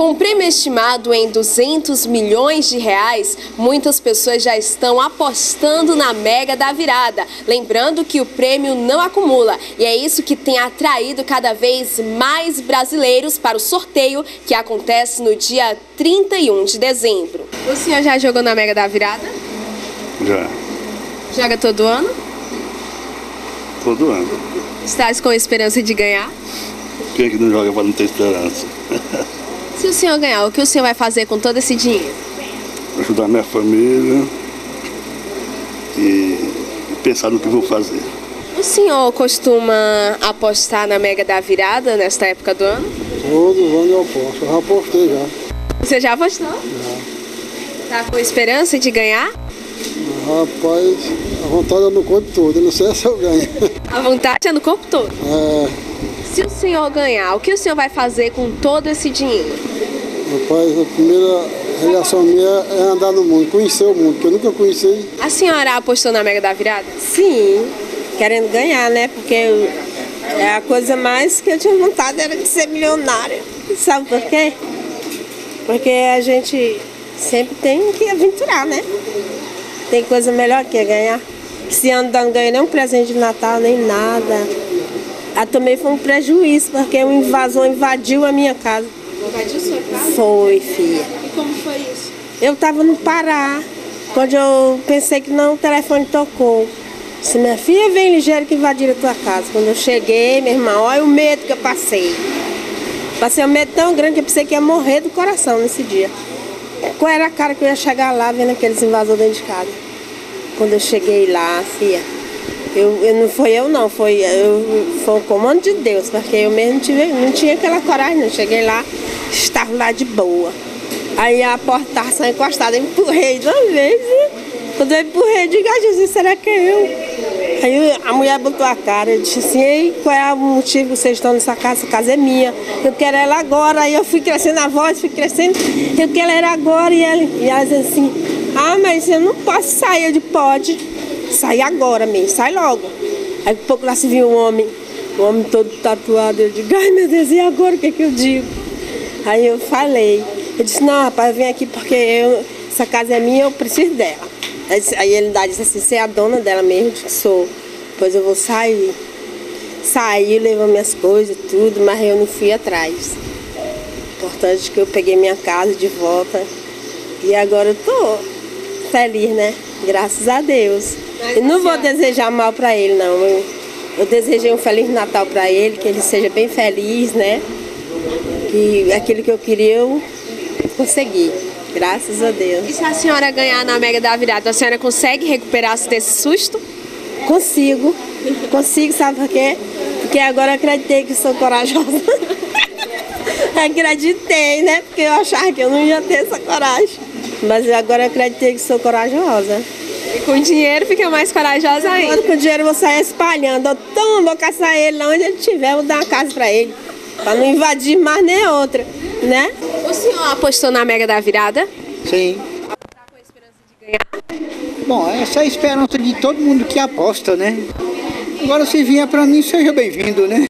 Com o prêmio estimado em 200 milhões de reais, muitas pessoas já estão apostando na Mega da Virada. Lembrando que o prêmio não acumula e é isso que tem atraído cada vez mais brasileiros para o sorteio que acontece no dia 31 de dezembro. O senhor já jogou na Mega da Virada? Já, Joga todo ano? todo ano. Estás com esperança de ganhar? Quem é que não joga para não ter esperança? Se o senhor ganhar, o que o senhor vai fazer com todo esse dinheiro? Ajudar minha família e pensar no que vou fazer. O senhor costuma apostar na Mega da Virada nesta época do ano? Todos os anos eu aposto. Eu já apostei já. Você já apostou? Tá com esperança de ganhar? Rapaz, a vontade é no corpo todo. Eu não sei se eu ganho. A vontade é no corpo todo. É, Se o senhor ganhar, o que o senhor vai fazer com todo esse dinheiro? Rapaz, a primeira reação minha é andar no mundo, conhecer o mundo, que eu nunca conheci. A senhora apostou na Mega da Virada? Sim, querendo ganhar, né? Porque é a coisa mais que eu tinha vontade era de ser milionária. Sabe por quê? Porque a gente sempre tem que aventurar, né? Tem coisa melhor que ganhar. Esse ano não ganhei nem um presente de Natal, nem nada. Ah, também foi um prejuízo, porque um invasor invadiu a minha casa. Invadiu sua casa? Foi, filha. E como foi isso? Eu estava no Pará, quando eu pensei que não, o telefone tocou. Disse, minha filha, vem ligeiro que invadiram a tua casa. Quando eu cheguei, meu irmão, olha o medo que eu passei. Passei um medo tão grande que eu pensei que ia morrer do coração nesse dia. Qual era a cara que eu ia chegar lá vendo aqueles invasores dentro de casa? Quando eu cheguei lá, filha, eu, eu não foi eu não, foi, eu, foi o comando de Deus, porque eu mesmo tive, não tinha aquela coragem, não. Cheguei lá, estava lá de boa. Aí a porta estava só encostada, eu empurrei duas vezes. Quando eu empurrei, eu digo, ah, Jesus, será que é eu? Aí a mulher botou a cara, eu disse assim, Ei, qual é o motivo que vocês estão nessa casa? Essa casa é minha, eu quero ela agora. Aí eu fui crescendo a voz, fui crescendo, eu quero ela agora. E ela, e ela disse assim, ah, mas eu não posso sair. Eu disse, pode, sai agora mesmo, sai logo. Aí um pouco lá se viu um homem, um homem todo tatuado. Eu digo, ai meu Deus, e agora o que, é que eu digo? Aí eu falei, eu disse, não, rapaz, eu vim aqui porque eu, essa casa é minha, eu preciso dela. Aí ele disse assim, você é a dona dela mesmo? Disse, sou. Pois eu vou sair. Saí, levou minhas coisas, tudo, mas eu não fui atrás. Importante que eu peguei minha casa de volta. E agora eu tô feliz, né? Graças a Deus. E não vou desejar mal para ele, não. Eu, eu desejei um Feliz Natal para ele, que ele seja bem feliz, né? E aquilo que eu queria eu consegui. Graças a Deus. E se a senhora ganhar na Mega da Virada, a senhora consegue recuperar-se desse susto? Consigo. Consigo, sabe por quê? Porque agora eu acreditei que sou corajosa. acreditei, né? Porque eu achava que eu não ia ter essa coragem. Mas agora eu acreditei que sou corajosa. E com dinheiro fica mais corajosa Agora ainda. com o dinheiro eu vou sair espalhando. Eu tão, vou caçar ele lá onde ele estiver, vou dar uma casa pra ele. Pra não invadir mais nem outra, né? O senhor apostou na Mega da Virada? Sim. Bom, essa é a esperança de todo mundo que aposta, né? Agora, se vier para mim, seja bem-vindo, né?